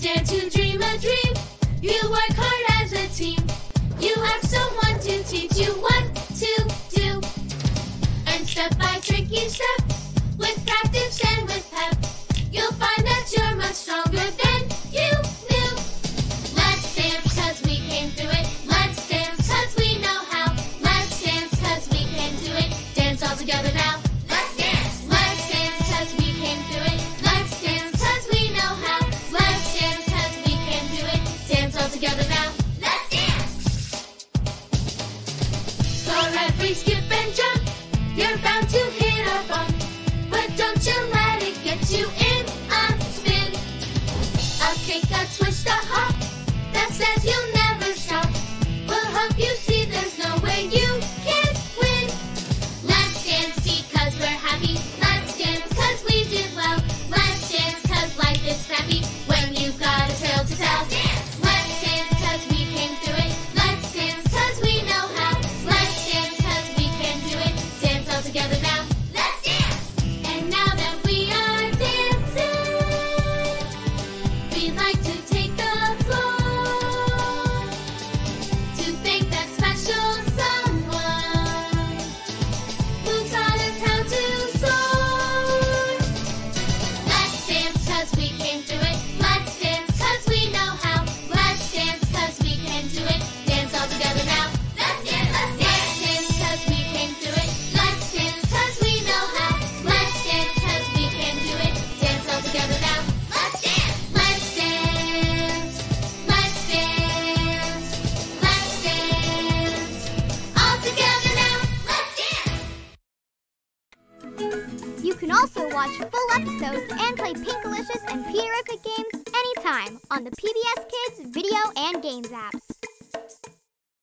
dare to dream a dream. You work hard as a team. You have someone to teach you what to do. And step by tricky step. Please like to take can also watch full episodes and play Pinkalicious and Peterrific games anytime on the PBS Kids video and games apps.